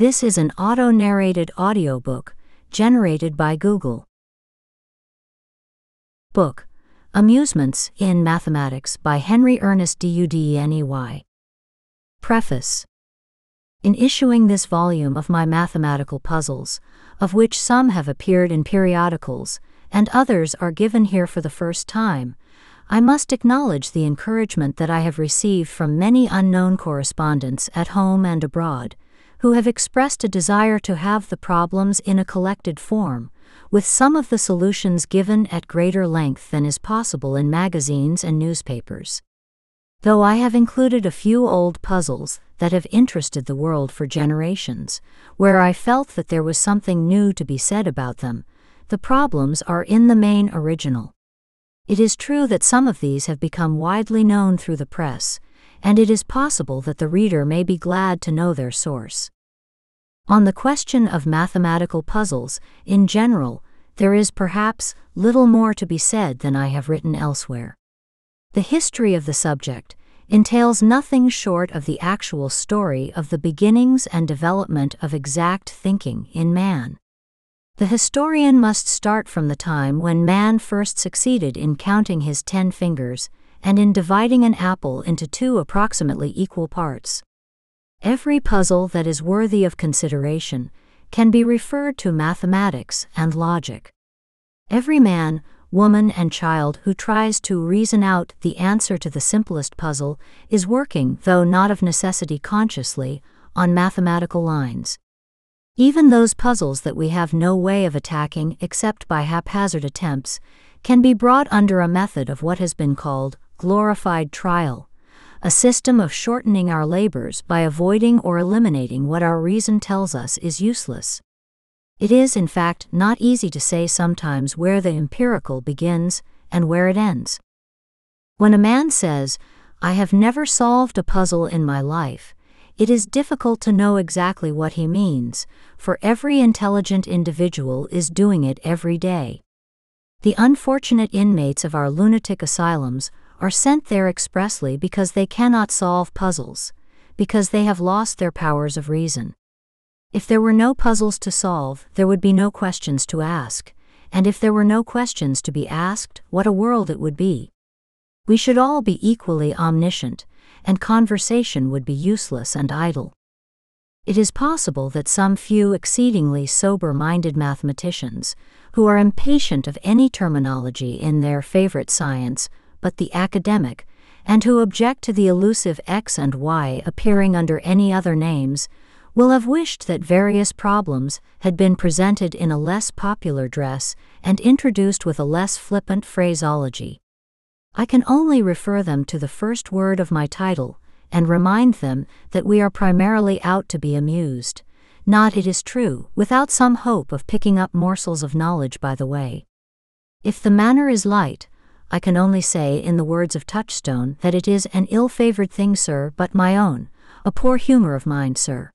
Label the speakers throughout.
Speaker 1: This is an auto narrated audiobook generated by Google. Book Amusements in Mathematics by Henry Ernest Dudeney. Preface In issuing this volume of my mathematical puzzles, of which some have appeared in periodicals, and others are given here for the first time, I must acknowledge the encouragement that I have received from many unknown correspondents at home and abroad, who have expressed a desire to have the problems in a collected form with some of the solutions given at greater length than is possible in magazines and newspapers. Though I have included a few old puzzles that have interested the world for generations, where I felt that there was something new to be said about them, the problems are in the main original. It is true that some of these have become widely known through the press, and it is possible that the reader may be glad to know their source. On the question of mathematical puzzles, in general, there is perhaps little more to be said than I have written elsewhere. The history of the subject entails nothing short of the actual story of the beginnings and development of exact thinking in man. The historian must start from the time when man first succeeded in counting his ten fingers and in dividing an apple into two approximately equal parts. Every puzzle that is worthy of consideration can be referred to mathematics and logic. Every man, woman, and child who tries to reason out the answer to the simplest puzzle is working, though not of necessity consciously, on mathematical lines. Even those puzzles that we have no way of attacking except by haphazard attempts can be brought under a method of what has been called glorified trial a system of shortening our labors by avoiding or eliminating what our reason tells us is useless. It is, in fact, not easy to say sometimes where the empirical begins and where it ends. When a man says, I have never solved a puzzle in my life, it is difficult to know exactly what he means, for every intelligent individual is doing it every day. The unfortunate inmates of our lunatic asylums are sent there expressly because they cannot solve puzzles, because they have lost their powers of reason. If there were no puzzles to solve, there would be no questions to ask, and if there were no questions to be asked, what a world it would be. We should all be equally omniscient, and conversation would be useless and idle. It is possible that some few exceedingly sober minded mathematicians, who are impatient of any terminology in their favorite science, but the academic, and who object to the elusive X and Y appearing under any other names, will have wished that various problems had been presented in a less popular dress and introduced with a less flippant phraseology. I can only refer them to the first word of my title and remind them that we are primarily out to be amused, not, it is true, without some hope of picking up morsels of knowledge by the way. If the manner is light, I can only say in the words of Touchstone that it is an ill-favored thing, sir, but my own, a poor humor of mine, sir.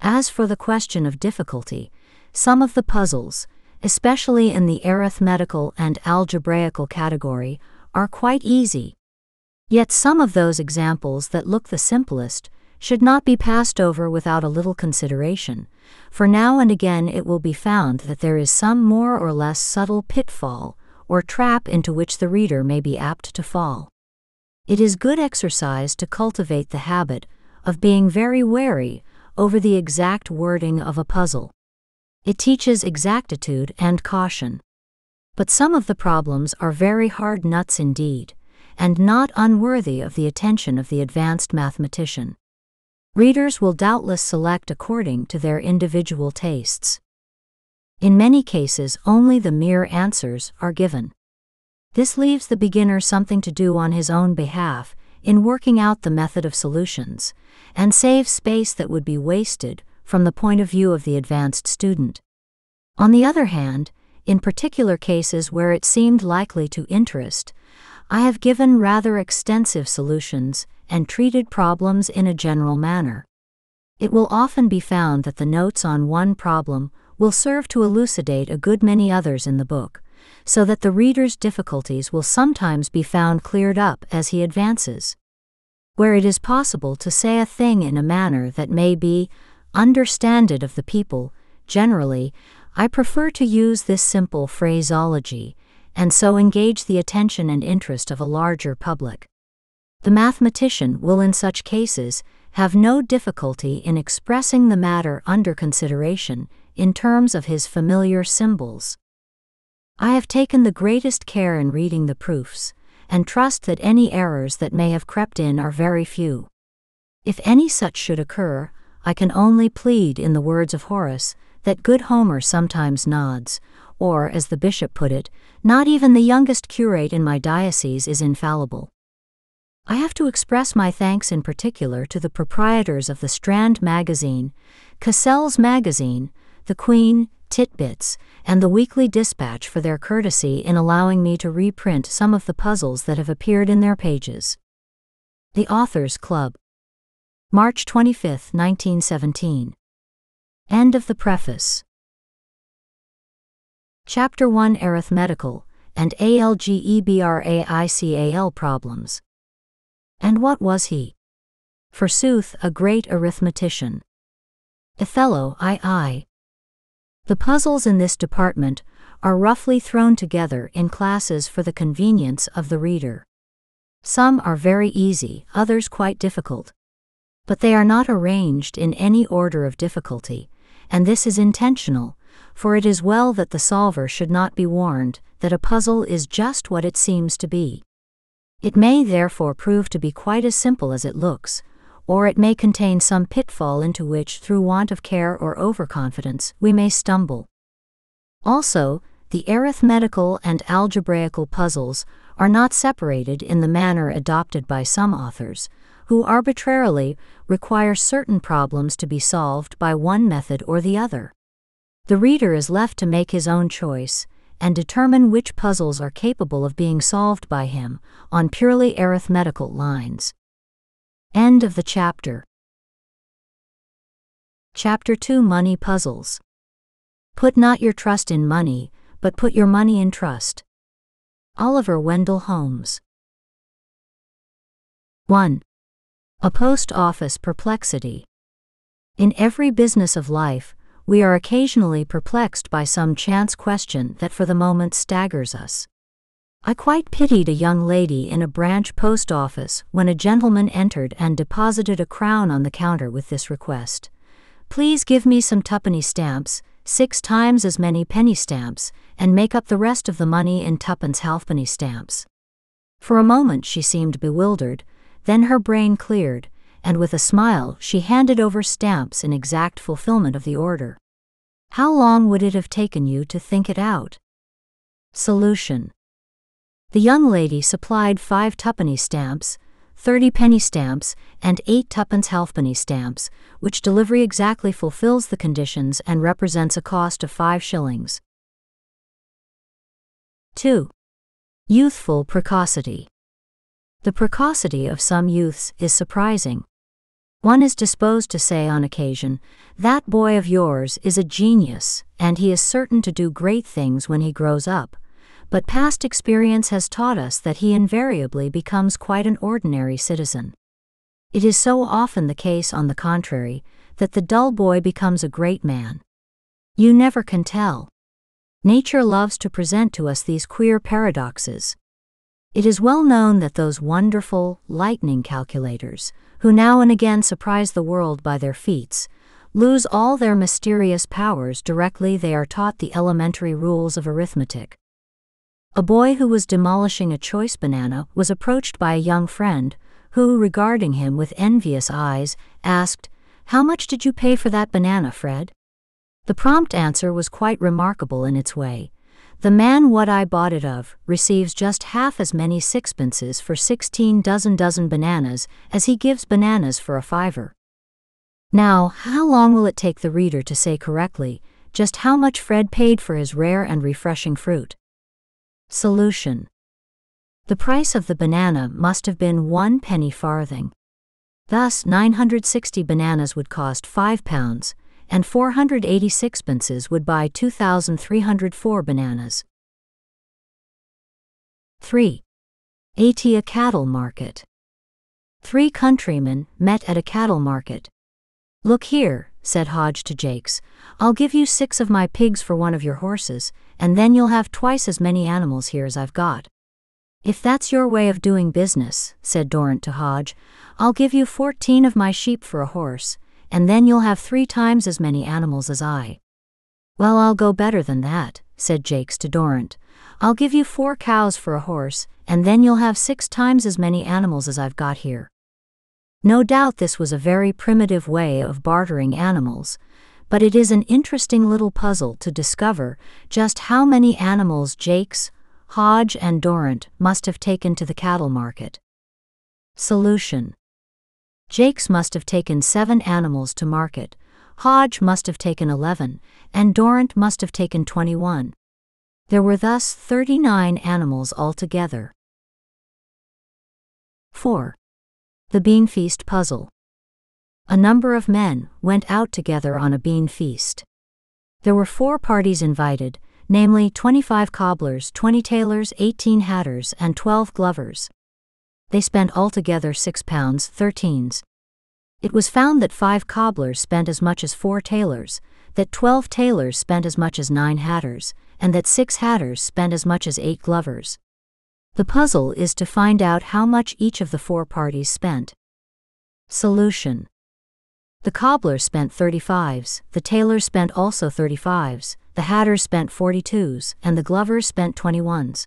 Speaker 1: As for the question of difficulty, some of the puzzles, especially in the arithmetical and algebraical category, are quite easy. Yet some of those examples that look the simplest should not be passed over without a little consideration, for now and again it will be found that there is some more or less subtle pitfall or trap into which the reader may be apt to fall. It is good exercise to cultivate the habit of being very wary over the exact wording of a puzzle. It teaches exactitude and caution. But some of the problems are very hard nuts indeed, and not unworthy of the attention of the advanced mathematician. Readers will doubtless select according to their individual tastes. In many cases, only the mere answers are given. This leaves the beginner something to do on his own behalf in working out the method of solutions, and saves space that would be wasted from the point of view of the advanced student. On the other hand, in particular cases where it seemed likely to interest, I have given rather extensive solutions and treated problems in a general manner. It will often be found that the notes on one problem will serve to elucidate a good many others in the book, so that the reader's difficulties will sometimes be found cleared up as he advances. Where it is possible to say a thing in a manner that may be understand it of the people, generally, I prefer to use this simple phraseology, and so engage the attention and interest of a larger public. The mathematician will, in such cases, have no difficulty in expressing the matter under consideration in terms of his familiar symbols. I have taken the greatest care in reading the proofs, and trust that any errors that may have crept in are very few. If any such should occur, I can only plead in the words of Horace that good Homer sometimes nods, or, as the bishop put it, not even the youngest curate in my diocese is infallible. I have to express my thanks in particular to the proprietors of the Strand Magazine, Cassell's Magazine, the Queen, Tit-Bits, and the Weekly Dispatch for their courtesy in allowing me to reprint some of the puzzles that have appeared in their pages. The Authors Club. March 25, 1917. End of the preface. Chapter 1 Arithmetical and ALGEBRAICAL Problems. And what was he? Forsooth, a great arithmetician. Othello II. The puzzles in this department are roughly thrown together in classes for the convenience of the reader. Some are very easy, others quite difficult. But they are not arranged in any order of difficulty, and this is intentional, for it is well that the solver should not be warned that a puzzle is just what it seems to be. It may therefore prove to be quite as simple as it looks, or it may contain some pitfall into which, through want of care or overconfidence, we may stumble. Also, the arithmetical and algebraical puzzles are not separated in the manner adopted by some authors, who arbitrarily require certain problems to be solved by one method or the other. The reader is left to make his own choice and determine which puzzles are capable of being solved by him on purely arithmetical lines. End of the chapter. Chapter 2 Money Puzzles. Put not your trust in money, but put your money in trust. Oliver Wendell Holmes. 1. A Post Office Perplexity. In every business of life, we are occasionally perplexed by some chance question that for the moment staggers us. I quite pitied a young lady in a branch post office when a gentleman entered and deposited a crown on the counter with this request Please give me some tuppenny stamps, six times as many penny stamps, and make up the rest of the money in tuppence halfpenny stamps. For a moment she seemed bewildered, then her brain cleared, and with a smile she handed over stamps in exact fulfillment of the order. How long would it have taken you to think it out? Solution the young lady supplied five tuppenny stamps, thirty penny stamps, and eight tuppence halfpenny stamps, which delivery exactly fulfills the conditions and represents a cost of five shillings. 2. Youthful precocity. The precocity of some youths is surprising. One is disposed to say on occasion, That boy of yours is a genius, and he is certain to do great things when he grows up but past experience has taught us that he invariably becomes quite an ordinary citizen. It is so often the case, on the contrary, that the dull boy becomes a great man. You never can tell. Nature loves to present to us these queer paradoxes. It is well known that those wonderful, lightning calculators, who now and again surprise the world by their feats, lose all their mysterious powers directly they are taught the elementary rules of arithmetic. A boy who was demolishing a choice banana was approached by a young friend, who, regarding him with envious eyes, asked, How much did you pay for that banana, Fred? The prompt answer was quite remarkable in its way. The man what I bought it of receives just half as many sixpences for sixteen dozen dozen bananas as he gives bananas for a fiver. Now, how long will it take the reader to say correctly just how much Fred paid for his rare and refreshing fruit? Solution The price of the banana must have been one penny farthing. Thus, 960 bananas would cost 5 pounds, and 480 sixpences would buy 2,304 bananas. 3. Atia Cattle Market. Three countrymen met at a cattle market. Look here, said Hodge to Jakes, I'll give you six of my pigs for one of your horses, and then you'll have twice as many animals here as I've got. If that's your way of doing business, said Durrant to Hodge, I'll give you fourteen of my sheep for a horse, and then you'll have three times as many animals as I. Well, I'll go better than that, said Jakes to Durrant. I'll give you four cows for a horse, and then you'll have six times as many animals as I've got here. No doubt this was a very primitive way of bartering animals, but it is an interesting little puzzle to discover just how many animals Jakes, Hodge, and Durrant must have taken to the cattle market. Solution Jakes must have taken seven animals to market, Hodge must have taken 11, and Durrant must have taken 21. There were thus 39 animals altogether. 4. The Bean Feast Puzzle. A number of men went out together on a bean feast. There were four parties invited, namely 25 cobblers, 20 tailors, 18 hatters, and 12 glovers. They spent altogether 6 pounds 13s. It was found that five cobblers spent as much as four tailors, that 12 tailors spent as much as nine hatters, and that six hatters spent as much as eight glovers. The puzzle is to find out how much each of the four parties spent. Solution The cobbler spent 35s, the tailor spent also 35s, the hatters spent 42s, and the glovers spent 21s.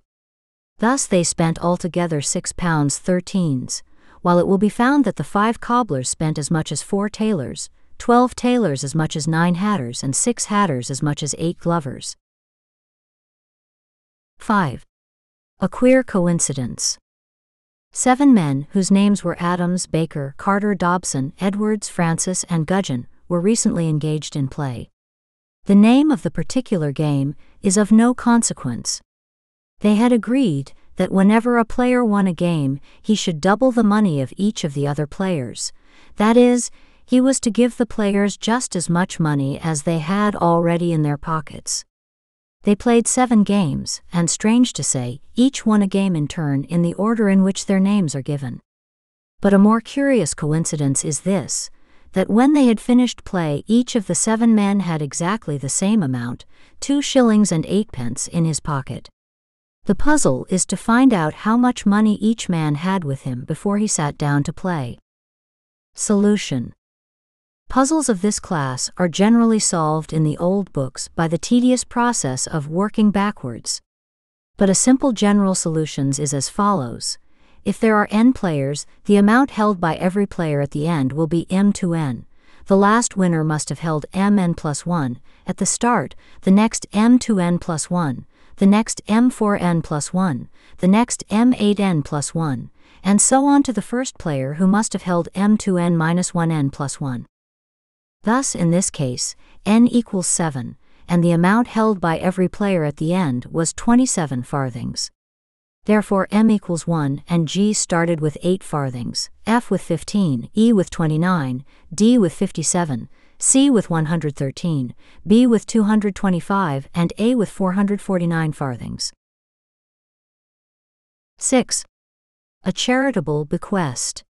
Speaker 1: Thus they spent altogether 6 pounds 13s, while it will be found that the five cobblers spent as much as four tailors, 12 tailors as much as nine hatters, and six hatters as much as eight glovers. 5. A queer coincidence. Seven men, whose names were Adams, Baker, Carter, Dobson, Edwards, Francis, and Gudgeon, were recently engaged in play. The name of the particular game is of no consequence. They had agreed that whenever a player won a game, he should double the money of each of the other players. That is, he was to give the players just as much money as they had already in their pockets. They played seven games, and strange to say, each won a game in turn in the order in which their names are given. But a more curious coincidence is this that when they had finished play, each of the seven men had exactly the same amount, two shillings and eightpence, in his pocket. The puzzle is to find out how much money each man had with him before he sat down to play. Solution Puzzles of this class are generally solved in the old books by the tedious process of working backwards. But a simple general solutions is as follows. If there are n players, the amount held by every player at the end will be m to n. The last winner must have held mn plus 1 at the start, the next m to n plus 1, the next m4n plus 1, the next m8n plus 1, and so on to the first player who must have held m to n minus 1n plus 1. Thus, in this case, n equals 7, and the amount held by every player at the end was 27 farthings. Therefore, m equals 1 and g started with 8 farthings, f with 15, e with 29, d with 57, c with 113, b with 225, and a with 449 farthings. 6. A charitable bequest.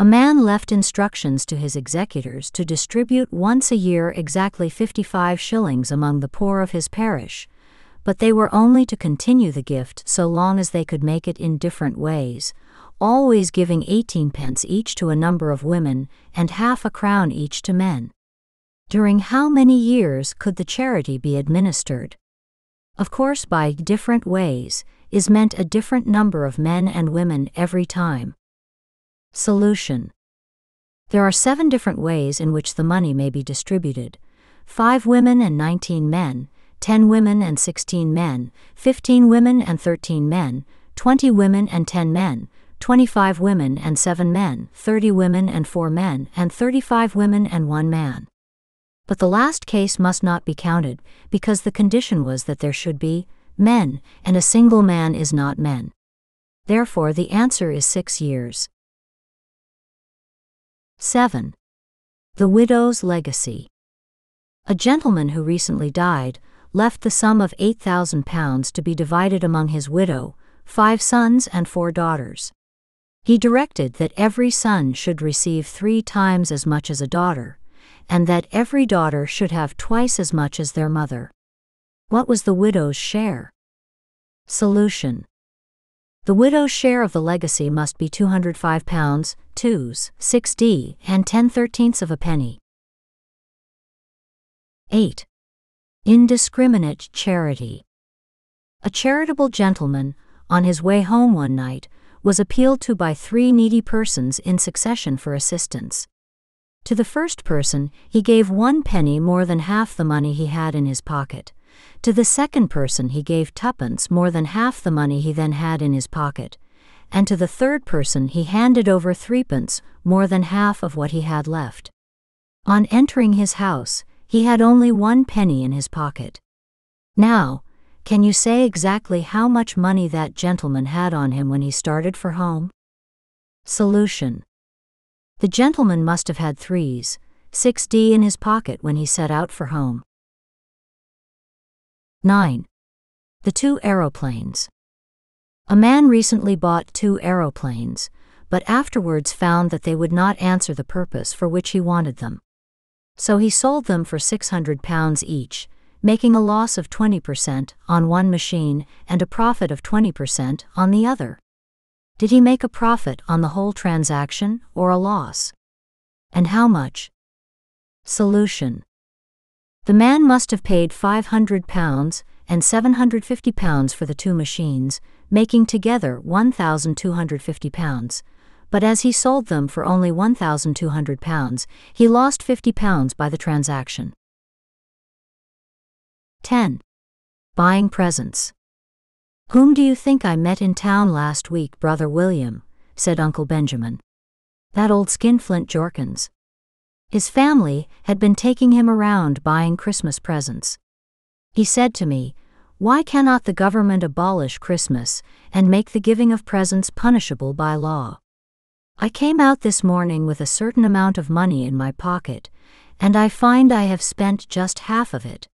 Speaker 1: A man left instructions to his executors to distribute once a year exactly 55 shillings among the poor of his parish, but they were only to continue the gift so long as they could make it in different ways, always giving 18 pence each to a number of women and half a crown each to men. During how many years could the charity be administered? Of course, by different ways is meant a different number of men and women every time. Solution There are seven different ways in which the money may be distributed five women and 19 men, 10 women and 16 men, 15 women and 13 men, 20 women and 10 men, 25 women and 7 men, 30 women and 4 men, and 35 women and 1 man. But the last case must not be counted, because the condition was that there should be men, and a single man is not men. Therefore, the answer is six years. 7. The Widow's Legacy. A gentleman who recently died left the sum of £8,000 to be divided among his widow, five sons, and four daughters. He directed that every son should receive three times as much as a daughter, and that every daughter should have twice as much as their mother. What was the widow's share? Solution The widow's share of the legacy must be 205 pounds, 2s, 6d, and 10 thirteenths of a penny. 8. Indiscriminate charity. A charitable gentleman, on his way home one night, was appealed to by three needy persons in succession for assistance. To the first person, he gave one penny more than half the money he had in his pocket. To the second person, he gave twopence more than half the money he then had in his pocket. And to the third person, he handed over threepence, more than half of what he had left. On entering his house, he had only one penny in his pocket. Now, can you say exactly how much money that gentleman had on him when he started for home? Solution The gentleman must have had threes, 6D in his pocket when he set out for home. 9. The two aeroplanes. A man recently bought two aeroplanes, but afterwards found that they would not answer the purpose for which he wanted them. So he sold them for £600 each making a loss of 20% on one machine and a profit of 20% on the other. Did he make a profit on the whole transaction or a loss? And how much? Solution The man must have paid £500 and £750 for the two machines, making together £1,250. But as he sold them for only £1,200, he lost £50 by the transaction. 10. Buying presents. Whom do you think I met in town last week, Brother William? said Uncle Benjamin. That old skinflint Jorkins. His family had been taking him around buying Christmas presents. He said to me, Why cannot the government abolish Christmas and make the giving of presents punishable by law? I came out this morning with a certain amount of money in my pocket, and I find I have spent just half of it.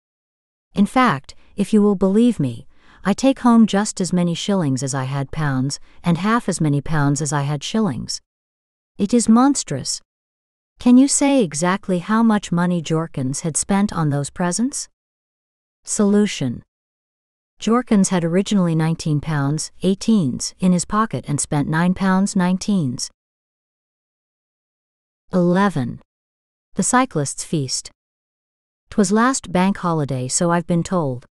Speaker 1: In fact, if you will believe me, I take home just as many shillings as I had pounds, and half as many pounds as I had shillings. It is monstrous. Can you say exactly how much money Jorkins had spent on those presents? Solution Jorkins had originally 19 pounds, 18s, in his pocket and spent 9 pounds, 19s. 11. The Cyclist's Feast. 'Twas last bank holiday, so I've been told.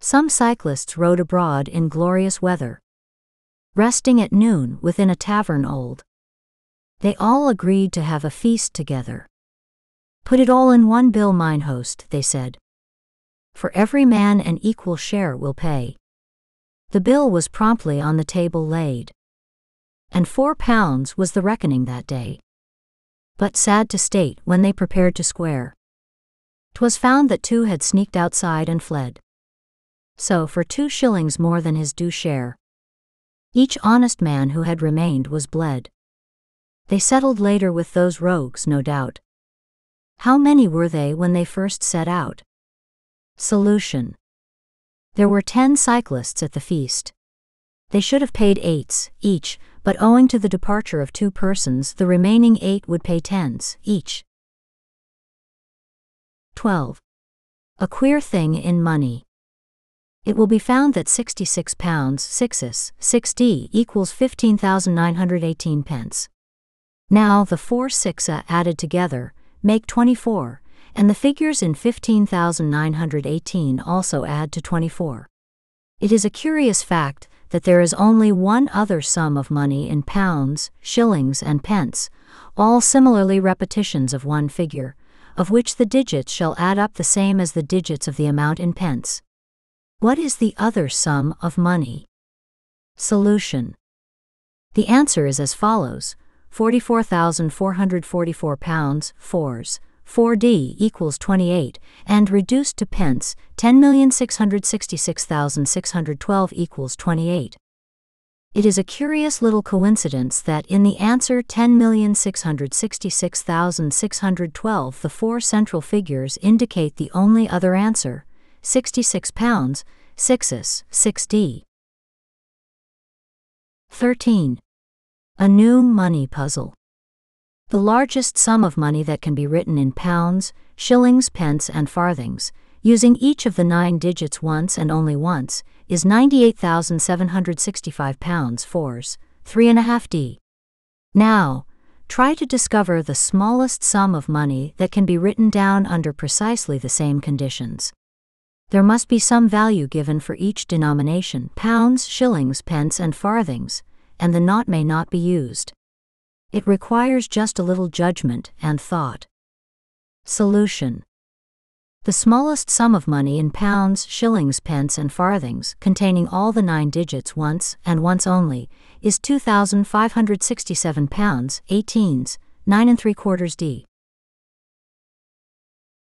Speaker 1: Some cyclists rode abroad in glorious weather. Resting at noon within a tavern old. They all agreed to have a feast together. Put it all in one bill, mine host, they said. For every man an equal share will pay. The bill was promptly on the table laid. And four pounds was the reckoning that day. But sad to state, when they prepared to square, 'Twas found that two had sneaked outside and fled. So for two shillings more than his due share. Each honest man who had remained was bled. They settled later with those rogues, no doubt. How many were they when they first set out? Solution There were ten cyclists at the feast. They should have paid eights, each, but owing to the departure of two persons, the remaining eight would pay tens, each. 12. A queer thing in money. It will be found that 66 pounds 6s 6d equals 15,918 pence. Now the four 6a added together make 24, and the figures in 15,918 also add to 24. It is a curious fact that there is only one other sum of money in pounds, shillings, and pence, all similarly repetitions of one figure, of which the digits shall add up the same as the digits of the amount in pence. What is the other sum of money? Solution. The answer is as follows 44,444 pounds, 4s, 4d equals 28, and reduced to pence, 10,666,612 equals 28. It is a curious little coincidence that in the answer 10,666,612 the four central figures indicate the only other answer, 66 pounds, 6s, 6d. 13. A new money puzzle. The largest sum of money that can be written in pounds, shillings, pence, and farthings, using each of the nine digits once and only once, is 98,765 pounds, fours, 3.5 d. Now, try to discover the smallest sum of money that can be written down under precisely the same conditions. There must be some value given for each denomination pounds, shillings, pence, and farthings, and the knot may not be used. It requires just a little judgment and thought. Solution The smallest sum of money in pounds, shillings, pence, and farthings, containing all the nine digits once and once only, is 2,567 pounds, 18s, 9 and 3 quarters D.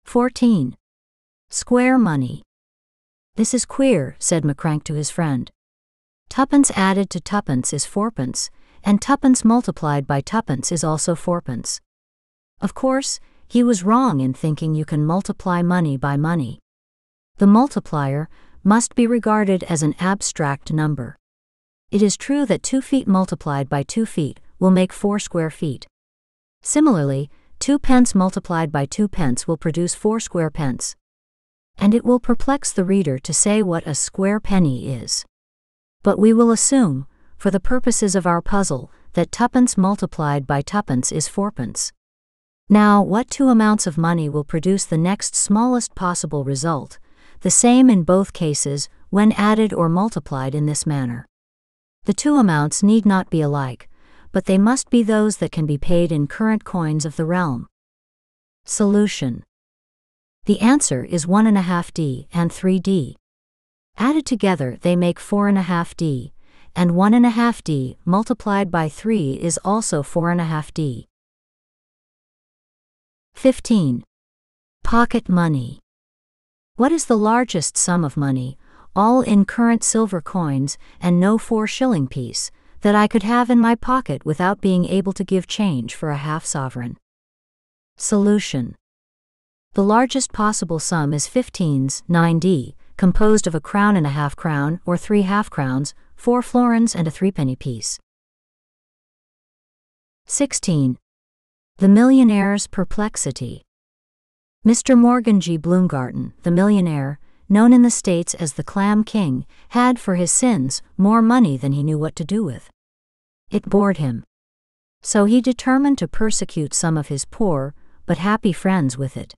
Speaker 1: 14. Square money. This is queer, said Macrank to his friend. Tuppence added to tuppence is fourpence, and tuppence multiplied by tuppence is also fourpence. Of course, he was wrong in thinking you can multiply money by money. The multiplier must be regarded as an abstract number. It is true that 2 feet multiplied by 2 feet will make 4 square feet. Similarly, 2 pence multiplied by 2 pence will produce 4 square pence. And it will perplex the reader to say what a square penny is. But we will assume, for the purposes of our puzzle, that tuppence multiplied by tuppence is fourpence. Now, what two amounts of money will produce the next smallest possible result, the same in both cases when added or multiplied in this manner? The two amounts need not be alike, but they must be those that can be paid in current coins of the realm. Solution The answer is 1.5d and 3d. Added together, they make 4.5d, and 1.5d multiplied by 3 is also 4.5d. 15. Pocket money. What is the largest sum of money, all in current silver coins and no four shilling piece, that I could have in my pocket without being able to give change for a half sovereign? Solution. The largest possible sum is 15s, 9d, composed of a crown and a half crown or three half crowns, four florins, and a threepenny piece. 16. The Millionaire's Perplexity. Mr. Morgan G. Bloomgarten, the millionaire, known in the States as the Clam King, had for his sins more money than he knew what to do with. It bored him. So he determined to persecute some of his poor, but happy friends with it.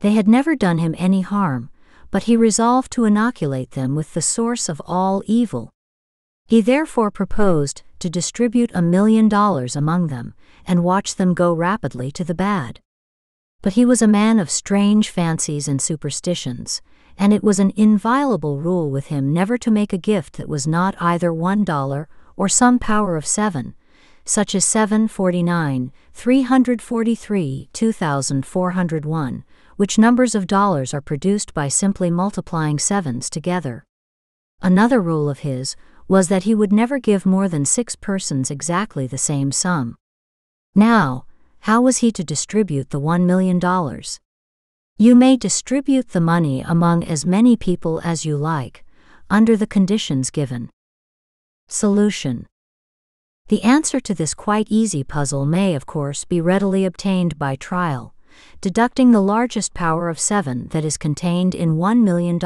Speaker 1: They had never done him any harm, but he resolved to inoculate them with the source of all evil. He therefore proposed to distribute a million dollars among them and watch them go rapidly to the bad. But he was a man of strange fancies and superstitions, and it was an inviolable rule with him never to make a gift that was not either one dollar or some power of seven, such as 749, 343, 2401, which numbers of dollars are produced by simply multiplying sevens together. Another rule of his was that he would never give more than six persons exactly the same sum. Now, how was he to distribute the $1 million? You may distribute the money among as many people as you like, under the conditions given. Solution The answer to this quite easy puzzle may, of course, be readily obtained by trial deducting the largest power of 7 that is contained in $1 million,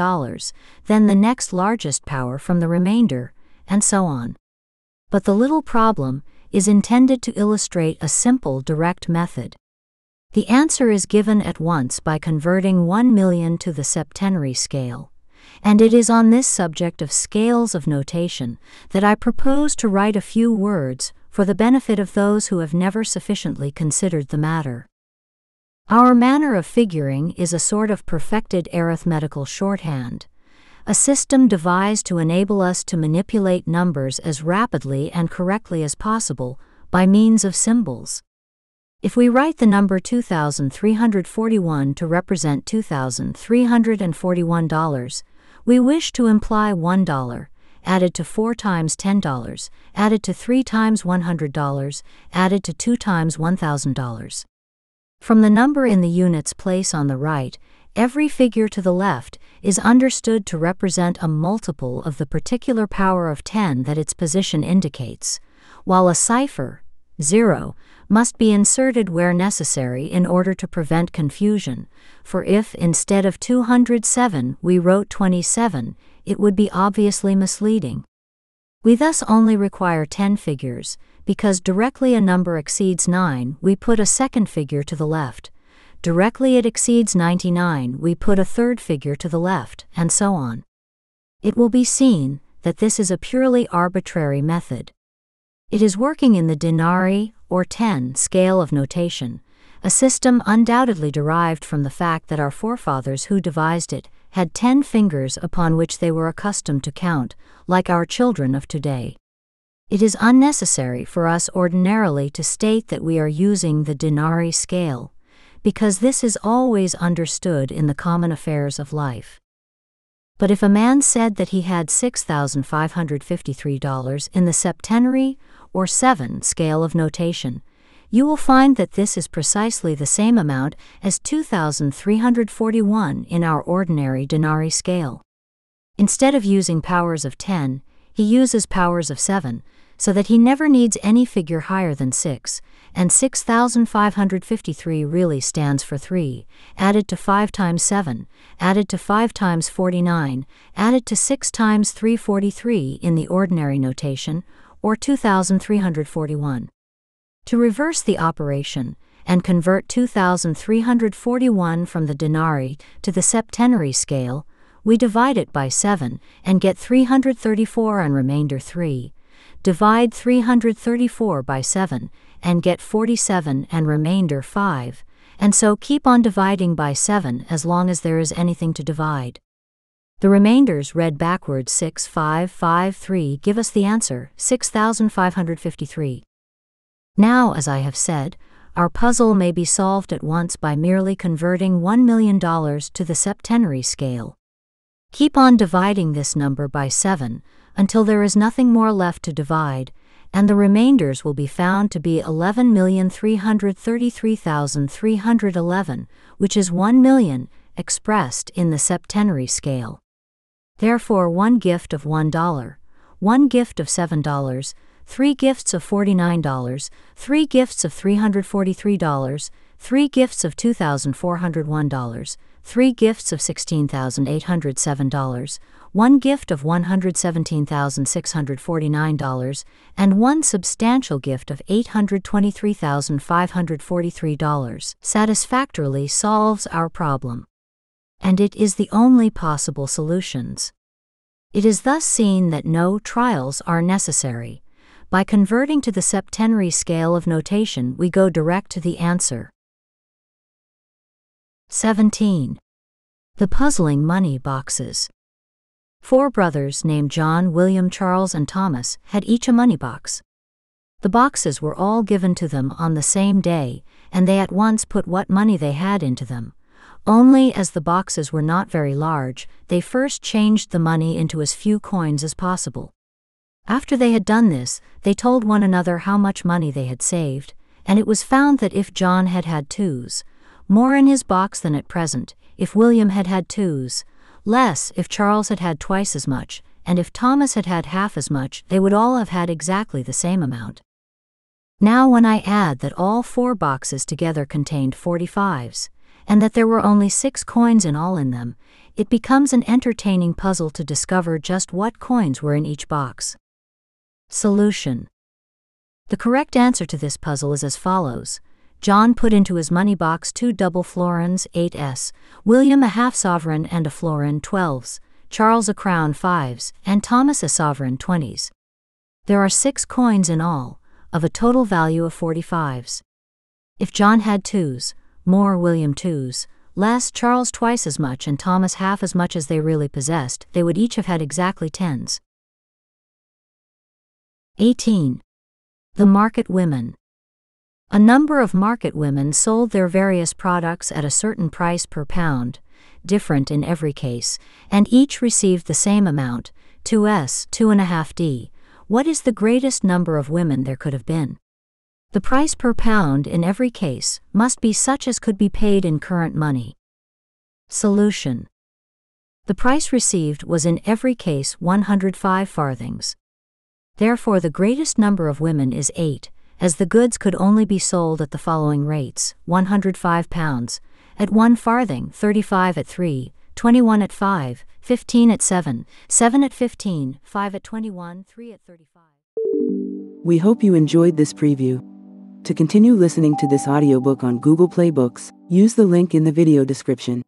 Speaker 1: then the next largest power from the remainder, and so on. But the little problem is intended to illustrate a simple direct method. The answer is given at once by converting 1 million to the septenary scale, and it is on this subject of scales of notation that I propose to write a few words for the benefit of those who have never sufficiently considered the matter. Our manner of figuring is a sort of perfected arithmetical shorthand, a system devised to enable us to manipulate numbers as rapidly and correctly as possible by means of symbols. If we write the number 2,341 to represent $2,341, we wish to imply $1, added to 4 times $10, added to 3 times $100, added to 2 times $1,000. From the number in the unit's place on the right, every figure to the left is understood to represent a multiple of the particular power of 10 that its position indicates, while a cipher, 0 must be inserted where necessary in order to prevent confusion, for if instead of 207 we wrote 27, it would be obviously misleading. We thus only require 10 figures, because directly a number exceeds 9, we put a second figure to the left. Directly it exceeds 99, we put a third figure to the left, and so on. It will be seen that this is a purely arbitrary method. It is working in the denary, or 10, scale of notation, a system undoubtedly derived from the fact that our forefathers who devised it had 10 fingers upon which they were accustomed to count, like our children of today. It is unnecessary for us ordinarily to state that we are using the denary scale, because this is always understood in the common affairs of life. But if a man said that he had $6,553 in the septenary or 7 scale of notation, you will find that this is precisely the same amount as 2,341 in our ordinary denary scale. Instead of using powers of 10, he uses powers of 7, so that he never needs any figure higher than 6, and 6,553 really stands for 3, added to 5 times 7, added to 5 times 49, added to 6 times 343 in the ordinary notation, or 2,341. To reverse the operation, and convert 2,341 from the denary to the septenary scale, we divide it by 7 and get 334 and remainder 3 divide 334 by 7, and get 47 and remainder 5, and so keep on dividing by 7 as long as there is anything to divide. The remainders read backwards 6553 give us the answer 6553. Now, as I have said, our puzzle may be solved at once by merely converting $1 million to the septenary scale. Keep on dividing this number by 7 until there is nothing more left to divide, and the remainders will be found to be 11,333,311, which is 1 million, expressed in the septenary scale. Therefore, one gift of $1, one gift of $7, three gifts of $49, three gifts of $343, three gifts of $2,401, three gifts of $16,807, one gift of $117,649, and one substantial gift of $823,543 satisfactorily solves our problem. And it is the only possible solutions. It is thus seen that no trials are necessary. By converting to the septenary scale of notation, we go direct to the answer. 17. The puzzling money boxes. Four brothers named John, William, Charles, and Thomas had each a money box. The boxes were all given to them on the same day, and they at once put what money they had into them. Only as the boxes were not very large, they first changed the money into as few coins as possible. After they had done this, they told one another how much money they had saved, and it was found that if John had had twos, more in his box than at present, if William had had twos, less if Charles had had twice as much, and if Thomas had had half as much, they would all have had exactly the same amount. Now, when I add that all four boxes together contained 45s, and that there were only six coins in all in them, it becomes an entertaining puzzle to discover just what coins were in each box. Solution The correct answer to this puzzle is as follows John put into his money box two double florins, 8s, William a half sovereign and a florin, 12s, Charles a crown, 5s, and Thomas a sovereign, 20s. There are six coins in all, of a total value of 45s. If John had twos, more William twos, less Charles twice as much and Thomas half as much as they really possessed, they would each have had exactly tens. 18. The Market Women. A number of market women sold their various products at a certain price per pound, different in every case, and each received the same amount, 2s, 2.5d. What is the greatest number of women there could have been? The price per pound in every case must be such as could be paid in current money. Solution The price received was in every case 105 farthings. Therefore, the greatest number of women is 8 as the goods could only be sold at the following rates 105 pounds, at 1 farthing, 35 at 3, 21 at 5, 15 at 7, 7 at 15, 5 at 21, 3 at 35.
Speaker 2: We hope you enjoyed this preview. To continue listening to this audiobook on Google Play Books, use the link in the video description.